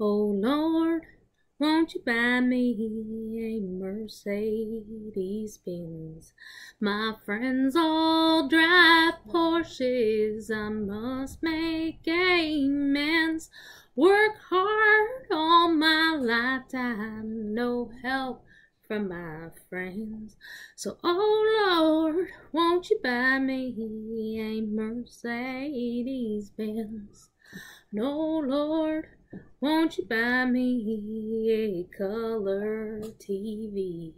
Oh Lord, won't you buy me a Mercedes Benz? My friends all drive Porsches. I must make amends. Work hard all my lifetime, no help from my friends. So, oh Lord, won't you buy me a Mercedes Benz? No, Lord, won't you buy me a color TV?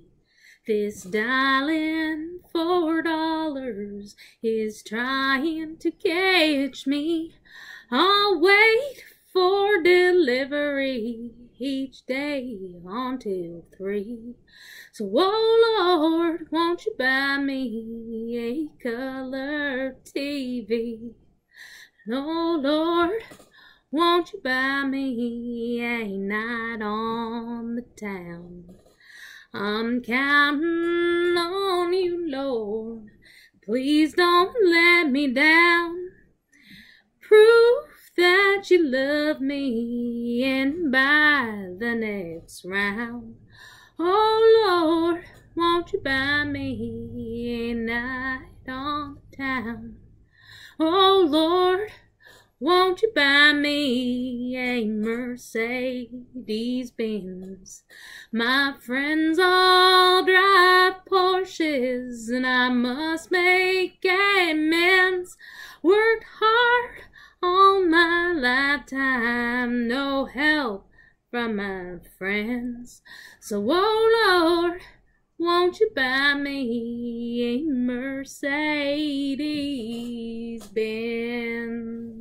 This Dialing for Dollars is trying to catch me. I'll wait for delivery each day until three. So, oh Lord, won't you buy me a color TV? Oh Lord, won't you buy me a night on the town? I'm counting on you, Lord. Please don't let me down. Prove that you love me and buy the next round. Oh Lord, won't you buy me a night on the town? Oh Lord, won't you buy me a Mercedes Benz? My friends all drive Porsches and I must make amends. Worked hard all my lifetime, no help from my friends. So, oh Lord, won't you buy me a Mercedes Benz?